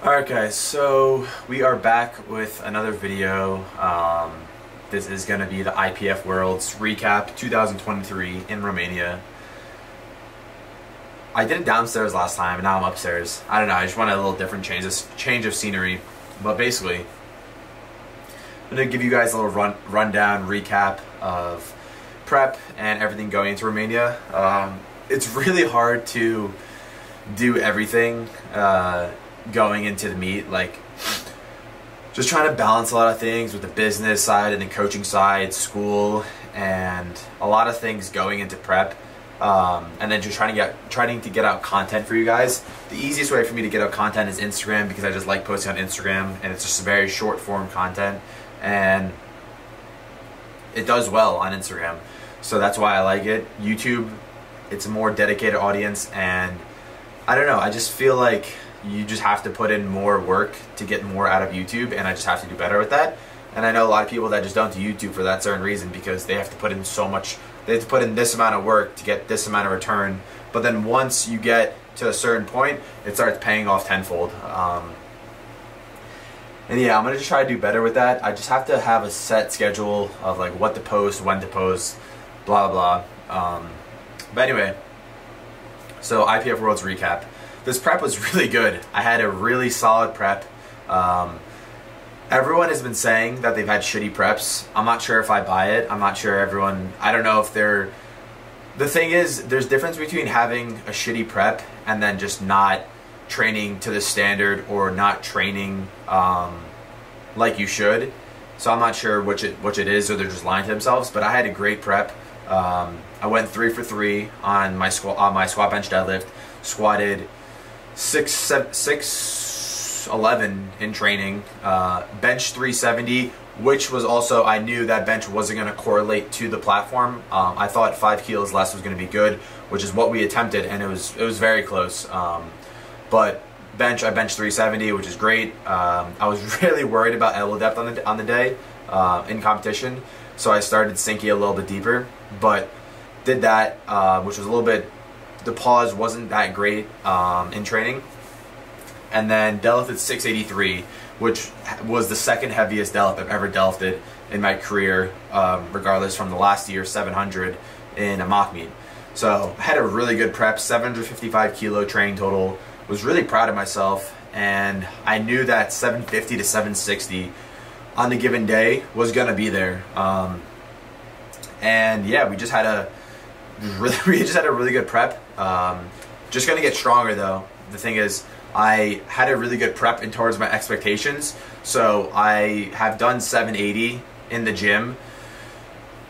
Alright guys, so we are back with another video. Um, this is going to be the IPF Worlds Recap 2023 in Romania. I did it downstairs last time and now I'm upstairs. I don't know, I just wanted a little different change, change of scenery. But basically, I'm going to give you guys a little run rundown, recap of prep and everything going into Romania. Um, it's really hard to do everything uh, going into the meet. Like, just trying to balance a lot of things with the business side and the coaching side, school, and a lot of things going into prep. Um, and then just trying to get trying to get out content for you guys. The easiest way for me to get out content is Instagram because I just like posting on Instagram and it's just very short form content and it does well on Instagram. So that's why I like it. YouTube, it's a more dedicated audience and I don't know, I just feel like you just have to put in more work to get more out of YouTube and I just have to do better with that. And I know a lot of people that just don't do YouTube for that certain reason because they have to put in so much, they have to put in this amount of work to get this amount of return. But then once you get to a certain point, it starts paying off tenfold. Um, and yeah, I'm gonna just try to do better with that. I just have to have a set schedule of like what to post, when to post, blah blah. Um, but anyway, so IPF Worlds recap. This prep was really good. I had a really solid prep. Um, everyone has been saying that they've had shitty preps. I'm not sure if I buy it. I'm not sure everyone. I don't know if they're. The thing is, there's difference between having a shitty prep and then just not training to the standard or not training um, like you should. So I'm not sure which it which it is, or they're just lying to themselves. But I had a great prep. Um, I went three for three on my squat on my squat bench deadlift. Squatted six seven, six eleven in training. Uh, bench 370, which was also I knew that bench wasn't going to correlate to the platform. Um, I thought five kilos less was going to be good, which is what we attempted, and it was it was very close. Um, but bench, I bench 370, which is great. Um, I was really worried about elbow depth on the on the day uh, in competition, so I started sinking a little bit deeper. But did that, uh, which was a little bit. The pause wasn't that great um, in training, and then deadlifted 683, which was the second heaviest deadlift I've ever deadlifted in my career, um, regardless from the last year 700 in a mock meet. So I had a really good prep, 755 kilo training total was really proud of myself and I knew that 750 to 760 on the given day was gonna be there. Um, and yeah, we just had a really, we just had a really good prep. Um, just gonna get stronger though. The thing is, I had a really good prep in towards my expectations. So I have done 780 in the gym,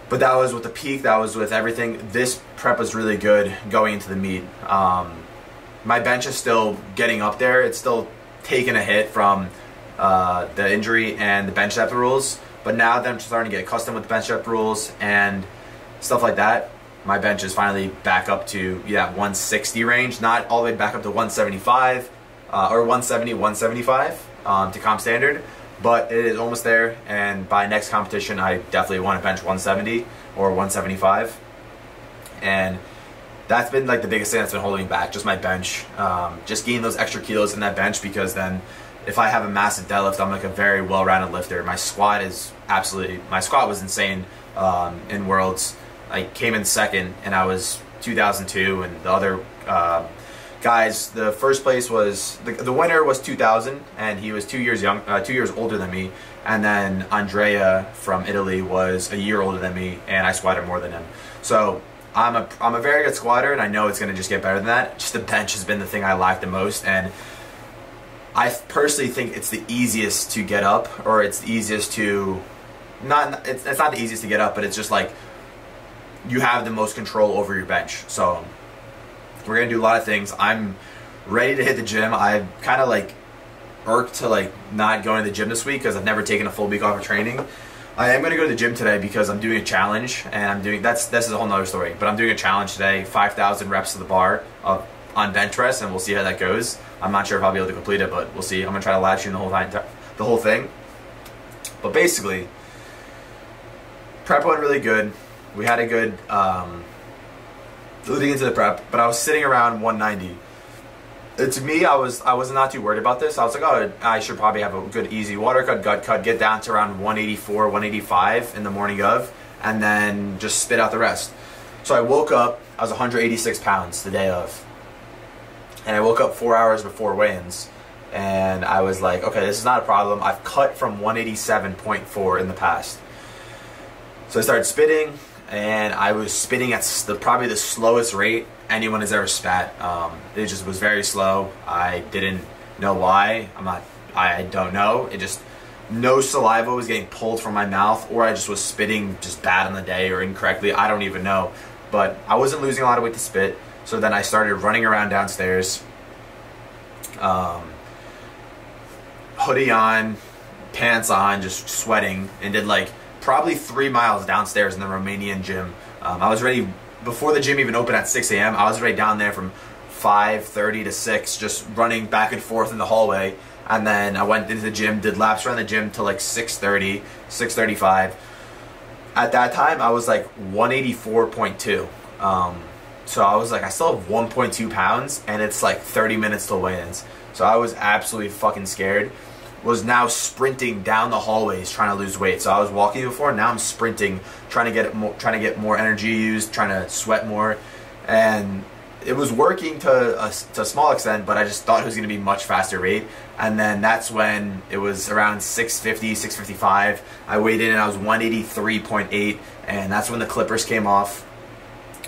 but that was with the peak. That was with everything. This prep was really good going into the meet. Um, my bench is still getting up there. It's still taking a hit from uh, the injury and the bench depth rules. But now that I'm starting to get accustomed with the bench depth rules and stuff like that, my bench is finally back up to yeah 160 range, not all the way back up to 175 uh, or 170, 175 um, to comp standard, but it is almost there. And by next competition, I definitely want to bench 170 or 175. And that's been like the biggest thing that's been holding me back. Just my bench, um, just gaining those extra kilos in that bench because then if I have a massive deadlift, I'm like a very well-rounded lifter. My squat is absolutely my squat was insane um, in worlds. I came in second, and I was 2002, and the other uh, guys, the first place was the, the winner was 2000, and he was two years young, uh, two years older than me. And then Andrea from Italy was a year older than me, and I squatted more than him. So I'm a I'm a very good squatter, and I know it's going to just get better than that. Just the bench has been the thing I lack the most, and I personally think it's the easiest to get up, or it's the easiest to not. It's, it's not the easiest to get up, but it's just like you have the most control over your bench. So we're gonna do a lot of things. I'm ready to hit the gym. I'm kind of like irked to like not going to the gym this week because I've never taken a full week off of training. I am to go to the gym today because I'm doing a challenge, and I'm doing that's this is a whole nother story. But I'm doing a challenge today, 5,000 reps to the bar on bench press, and we'll see how that goes. I'm not sure if I'll be able to complete it, but we'll see. I'm to try to live stream the whole time, the whole thing. But basically, prep went really good. We had a good um, leading into the prep, but I was sitting around 190, to me, I was I was not too worried about this. I was like, oh, I should probably have a good easy water cut, gut cut, get down to around 184, 185 in the morning of, and then just spit out the rest. So I woke up. I was 186 pounds the day of, and I woke up four hours before weigh-ins, and I was like, okay, this is not a problem. I've cut from 187.4 in the past. So I started spitting, and I was spitting at the, probably the slowest rate anyone has ever spat. Um, it just was very slow. I didn't know why. I'm not. I don't know. It just no saliva was getting pulled from my mouth, or I just was spitting just bad on the day or incorrectly. I don't even know. But I wasn't losing a lot of weight to spit. So then I started running around downstairs. Um, hoodie on, pants on, just sweating, and did like probably three miles downstairs in the Romanian gym. Um, I was ready before the gym even opened at 6 a.m. I was already down there from 5:30 to 6, just running back and forth in the hallway. And then I went into the gym, did laps around the gym till like 6:30, 6:35. At that time, I was like 184.2. Um, so I was like, I still have 1.2 pounds, and it's like 30 minutes till weigh-ins. So I was absolutely fucking scared was now sprinting down the hallways trying to lose weight. So I was walking before, now I'm sprinting, trying to get more, trying to get more energy used, trying to sweat more, and it was working to a, to a small extent. But I just thought it was going to be much faster rate. And then that's when it was around 650, 655. I weighed in and I was 183.8, and that's when the clippers came off.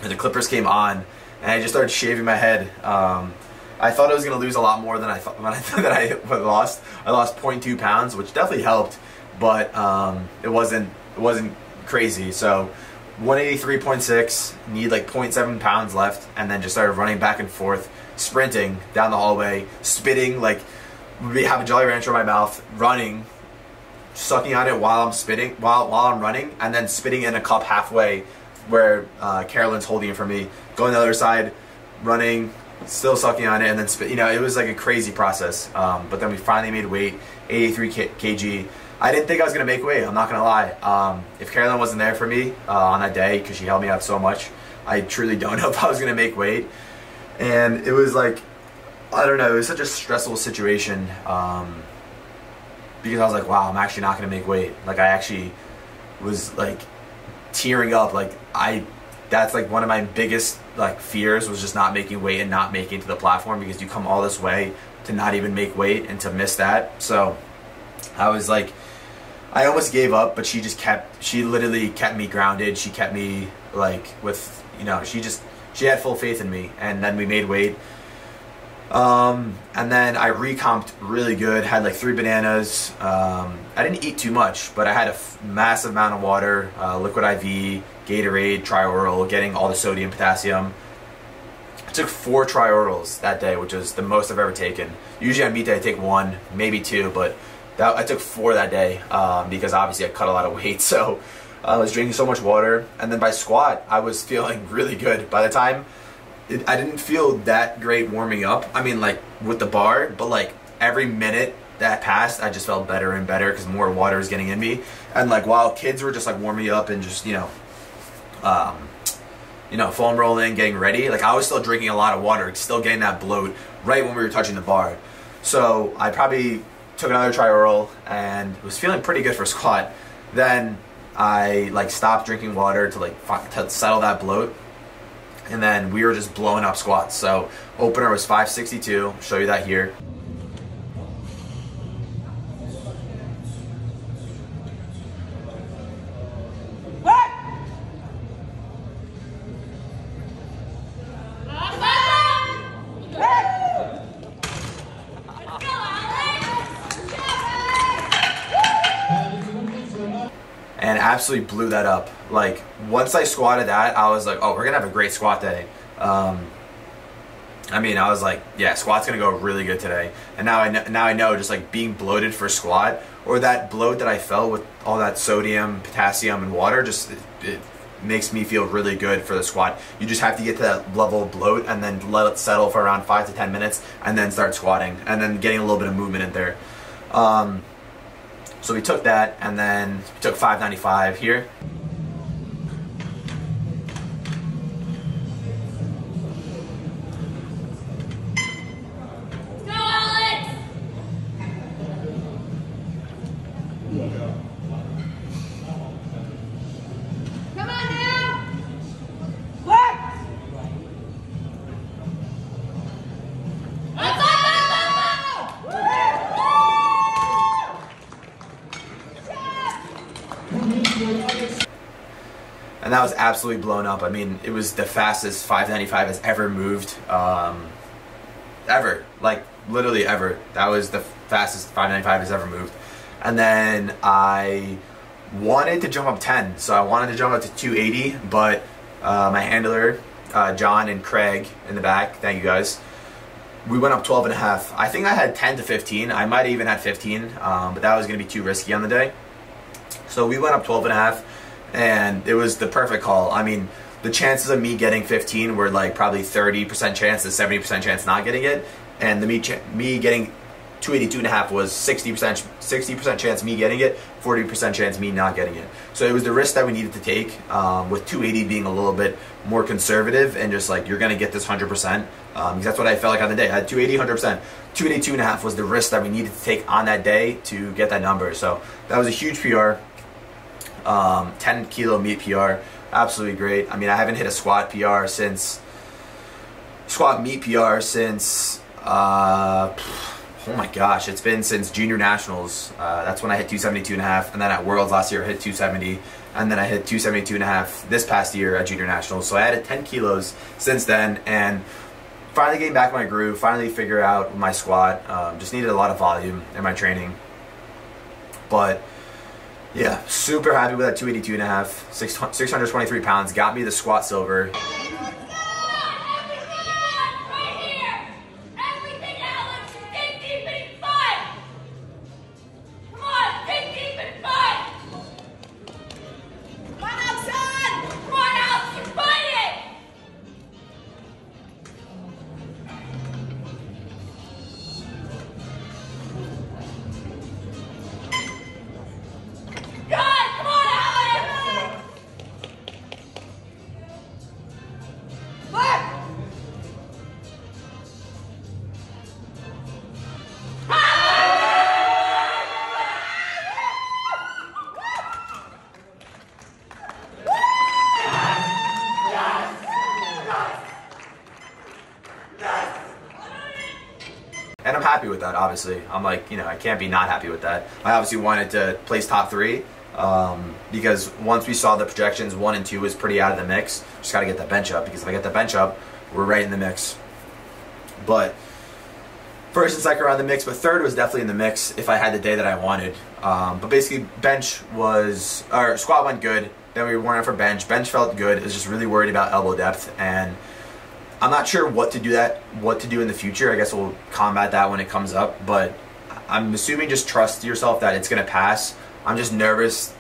The clippers came on, and I just started shaving my head. Um, I thought I was going to lose a lot more than I thought that I lost. I lost 0.2 pounds, which definitely helped, but um, it wasn't it wasn't crazy. So 183.6, need like 0.7 pounds left, and then just started running back and forth, sprinting down the hallway, spitting like we have a Jolly Rancher in my mouth, running, sucking on it while I'm spitting, while while I'm running, and then spitting in a cup halfway where uh, Carolyn's holding it for me. Going the other side, running, still sucking on it, and then spit. You know, it was like a crazy process. Um, but then we finally made weight, 83 kg. I didn't think I was gonna make weight. I'm not gonna lie. Um, if Carolyn wasn't there for me uh, on that day because she helped me out so much, I truly don't know if I was gonna make weight. And it was like, I don't know. It was such a stressful situation um, because I was like, wow, I'm actually not gonna make weight. Like I actually was like tearing up. Like I that's like one of my biggest like fears was just not making weight and not making to the platform because you come all this way to not even make weight and to miss that. So I was like I almost gave up, but she just kept she literally kept me grounded. She kept me like with you know, she just she had full faith in me and then we made weight. Um, and then I recomped really good, had like three bananas. Um, I didn't eat too much, but I had a massive amount of water, uh, liquid IV, Gatorade, Tri-Oral, getting all the sodium, potassium. I took four Tri-Orals that day, which is the most I've ever taken. Usually on meet day I take one, maybe two, but that, I took four that day um, because obviously I cut a lot of weight. So I was drinking so much water. And then by squat, I was feeling really good. By the time, it, I didn't feel that great warming up. I mean, like with the bar, but like every minute that passed, I just felt better and better because more water was getting in me. And like while kids were just like warming up and just, you know, um, you know, foam rolling, getting ready, like I was still drinking a lot of water, still getting that bloat right when we were touching the bar. So I probably took another Tri-Oral and was feeling pretty good for squat. Then I like stopped drinking water to like to settle that bloat. And then we were just blowing up squats. So opener was 562. Show you that here. Absolutely blew that up. Like once I squatted that, I was like, oh, we're gonna have a great squat day. Um, I mean, I was like, yeah, squat's gonna go really good today. And now I know, now I know, just like being bloated for squat or that bloat that I felt with all that sodium, potassium, and water, just it, it makes me feel really good for the squat. You just have to get to that level of bloat and then let it settle for around five to ten minutes, and then start squatting, and then getting a little bit of movement in there. Um, so we took that and then we took 595 here. And that was absolutely blown up. I mean, it was the fastest 595 has ever moved, um, ever, like literally ever. That was the fastest 595 has ever moved. And then I wanted to jump up 10, so I wanted to jump up to 280, but uh, my handler, uh, John and Craig in the back, thank you guys. We went up 12 and a half. I think I had 10 to 15. I might even had 15, um, but that was going to be too risky on the day. So we went up 12 and a half, and it was the perfect call. I mean, the chances of me getting 15 were like probably 30% chance to 70% chance not getting it, and the me me getting 282 and a half was 60% 60% chance me getting it, 40% chance me not getting it. So it was the risk that we needed to take um, with 280 being a little bit more conservative and just like you're to get this 100% um, because that's what I felt like on the day. I had 280 100%. 282 and a half was the risk that we needed to take on that day to get that number. So that was a huge PR. Um, 10 kilo meet PR, absolutely great. I mean, I haven't hit a squat PR since squat meet PR since uh, oh my gosh, it's been since junior nationals. Uh, that's when I hit 272 and a half, and then at Worlds last year I hit 270, and then I hit 272 and a half this past year at junior nationals. So I added 10 kilos since then, and finally getting back my groove, finally figure out my squat. Um, just needed a lot of volume in my training, but yeah, super happy with that 282 and a half, 623 pounds. Got me the squat silver. Obviously, I'm like, you know, I can't be not happy with that. I obviously wanted to place top three um, because once we saw the projections, one and two was pretty out of the mix. Just got to get that bench up because if I get the bench up, we're right in the mix. But first and second around the mix, but third was definitely in the mix if I had the day that I wanted. Um, but basically, bench was or squat went good. Then we went for bench. Bench felt good. I was just really worried about elbow depth and I'm not sure what to do that, what to do in the future. I guess we'll combat that when it comes up. But I'm assuming just trust yourself that it's gonna pass. I'm just nervous.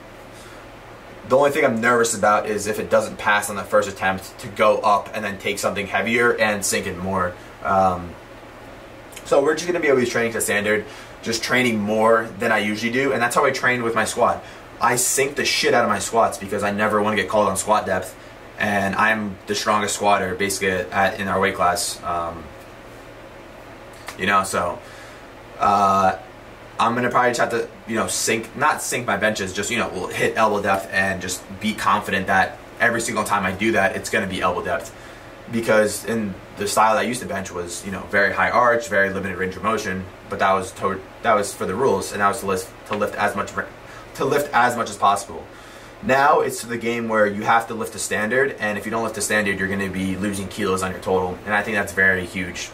The only thing I'm nervous about is if it doesn't pass on the first attempt to go up and then take something heavier and sink it more. Um, so we're just gonna be always training to standard, just training more than I usually do, and that's how I train with my squat. I sink the shit out of my squats because I never want to get called on squat depth and I'm the strongest squatter basically at, in our weight class. Um, you know, so uh, I'm gonna probably just have to, you know, sink, not sink my benches, just you know, we'll hit elbow depth and just be confident that every single time I do that, it's gonna be elbow depth. Because in the style that I used to bench was, you know, very high arch, very limited range of motion, but that was to, that was for the rules, and that was to lift to lift as much to lift as much as possible. Now it's the game where you have to lift a standard, and if you don't lift a standard, you're going to be losing kilos on your total, and I think that's very huge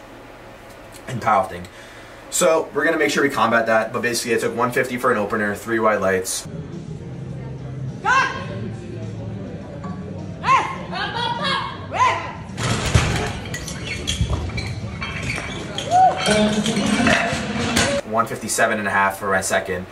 in powerlifting. So we're going to make sure we combat that, but basically I took 150 for an opener, three white lights. One fifty-seven and a half for my second.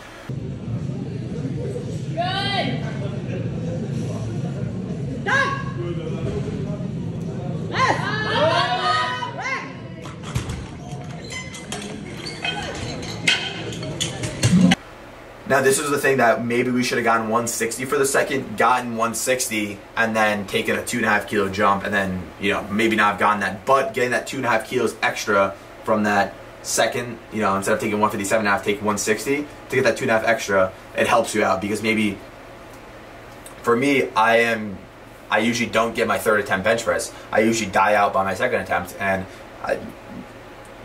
Now this is the thing that maybe we should have gotten 160 for the second, gotten 160, and then taken a two and a half kilo jump, and then you know maybe not have gotten that, but getting that two and a half kilos extra from that second, you know, instead of taking 157 and a half, take 160 to get that two and a half extra. It helps you out because maybe for me, I am, I usually don't get my third attempt bench press. I usually die out by my second attempt, and I,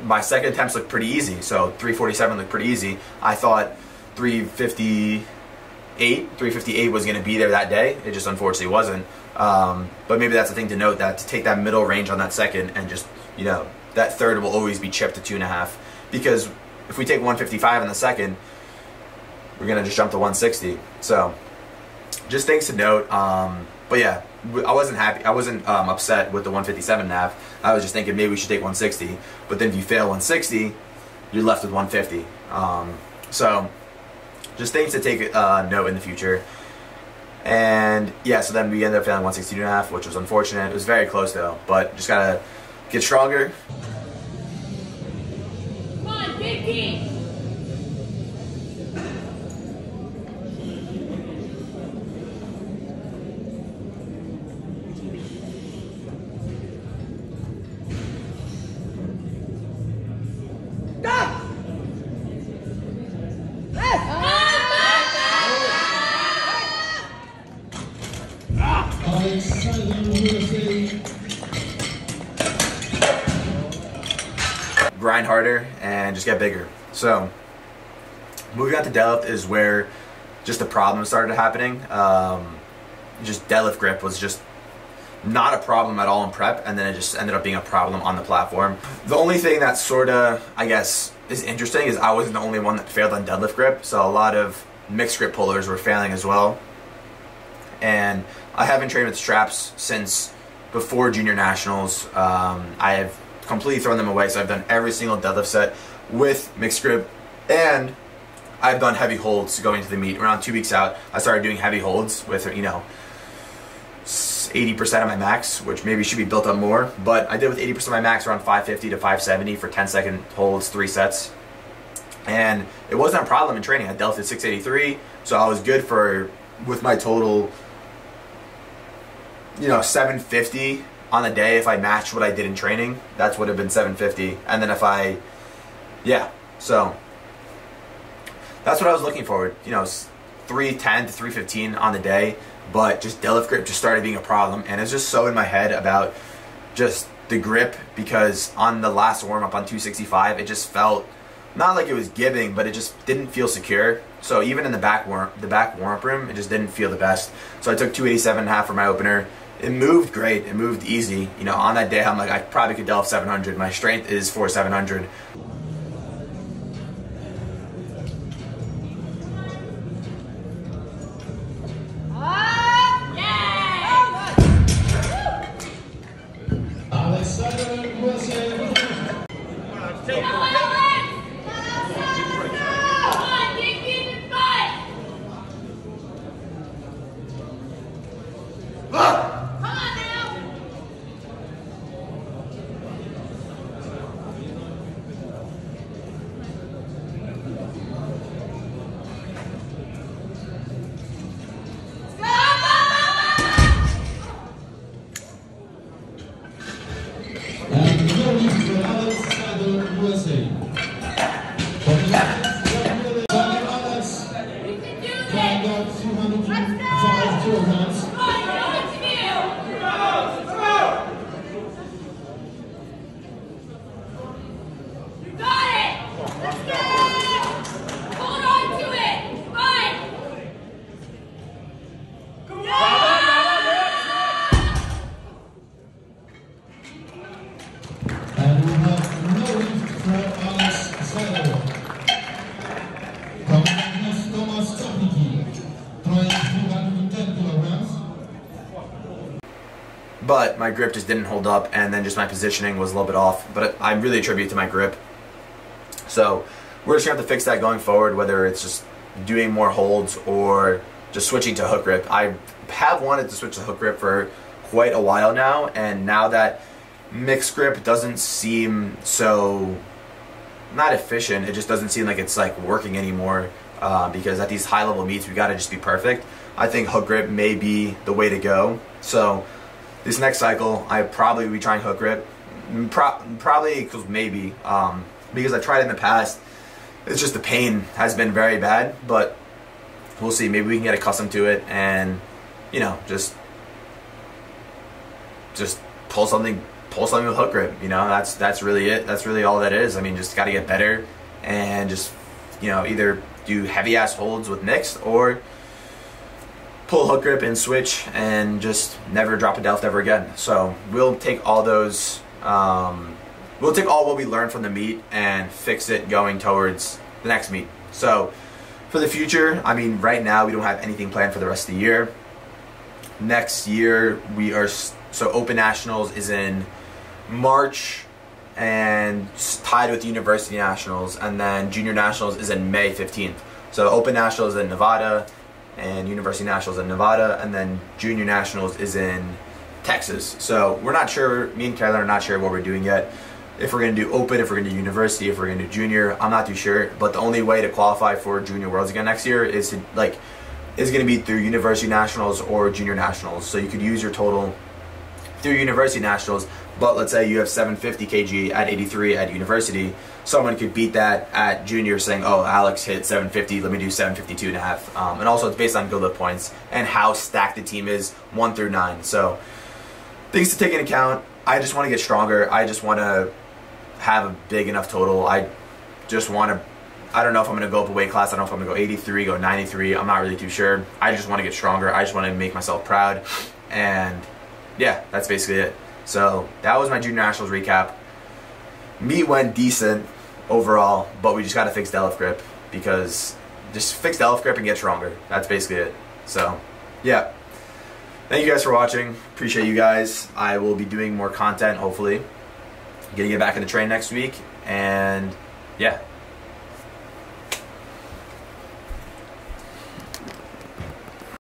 my second attempts look pretty easy. So 347 looked pretty easy. I thought 350 358 was going to be there that day. It just unfortunately wasn't. Um, but maybe that's the thing to note that to take that middle range on that second and just, you know, that third will always be chipped to two and a half. Because if we take 155 in the second, we're going to just jump to 160. So just things to note. Um, but yeah, I wasn't happy. I wasn't um, upset with the 157 and a half. I was just thinking maybe we should take 160. But then if you fail 160, you're left with 150. Um, so just things to take uh, note in the future. And yeah, so then we ended up failing 162 and a half, which was unfortunate. It was very close though, but just gotta get stronger. Come on, 15. grind just get bigger. So, moving on to deadlift is where just the problem started happening. Um, just deadlift grip was just not a problem at all in prep, and then it just ended up being a problem on the platform. The only thing that sort of, I guess, is interesting is I wasn't the only one that failed on deadlift grip, so a lot of mixed grip pullers were failing as well. And I haven't trained with straps since before junior nationals. Um, I have completely thrown them away. So I've done every single deadlift set with mixed grip, and I've done heavy holds going to the meet. Around two weeks out, I started doing heavy holds with you know 80% of my max, which maybe should be built up more. But I did with 80% of my max around 550 to 570 for 10 second holds, three sets. And it wasn't a problem in training. I dealt at 683, so I was good for with my total, you know, 750 on the day if I matched what I did in training, that's would have been 750. And then if I, yeah, so that's what I was looking for. You know, 310 to 315 on the day, but just deadlift grip just started being a problem, and it's just so in my head about just the grip because on the last warm up on 265, it just felt not like it was giving, but it just didn't feel secure. So even in the back warm the back warm up room, it just didn't feel the best. So I took 287 and a half for my opener it moved great. It moved easy. You know, on that day, I'm like, I probably could delve 700. My strength is for 700. But my grip just didn't hold up, and then just my positioning was a little bit off. But I really attribute to my grip. So we're just gonna have to fix that going forward, whether it's just doing more holds or just switching to hook grip. I have wanted to switch to hook grip for quite a while now, and now that mixed grip doesn't seem so not efficient, it just doesn't seem like it's like working anymore. Uh, because at these high level meets, we gotta just be perfect. I think hook grip may be the way to go. So this next cycle, I probably will be trying hook grip. Pro probably because maybe um, because I tried in the past. It's just the pain has been very bad, but we'll see. Maybe we can get accustomed to it and you know just just pull something pull something with hook grip. You know that's that's really it. That's really all that is. I mean, just got to get better and just you know either do heavy ass holds with mixed or pull hook grip and switch and just never drop a delft ever again. So we'll take all those, um, we'll take all what we learned from the meet and fix it going towards the next meet. So for the future, I mean, right now we don't have anything planned for the rest of the year. Next year we are so Open Nationals is in March and tied with University Nationals, and then Junior Nationals is in May 15th. So Open Nationals in Nevada, and University Nationals in Nevada, and then Junior Nationals is in Texas. So we're not sure. Me and Kyler are not sure what we're doing yet. If we're gonna do Open, if we're gonna do University, if we're gonna do Junior, I'm not too sure. But the only way to qualify for Junior Worlds again next year is to like is going to be through University Nationals or Junior Nationals. So you could use your total through University Nationals, but let's say you have 750 kg at 83 at University, someone could beat that at Junior saying, oh, Alex hit 750, let me do 752 and a half. Um, and also it's based on good points and how stacked the team is, 1 through 9. So things to take into account. I just want to get stronger. I just want to have a big enough total. I just want to I don't know if I'm going to go up a weight class. I don't know if I'm going to go 83, go 93. I'm not really too sure. I just want to get stronger. I just want to make myself proud. And yeah, that's basically it. So that was my junior nationals recap. Meet went decent overall, but we just got to fix the grip because just fix the grip and get stronger. That's basically it. So yeah. Thank you guys for watching. Appreciate you guys. I will be doing more content, hopefully. Getting it back in the train next week. And yeah,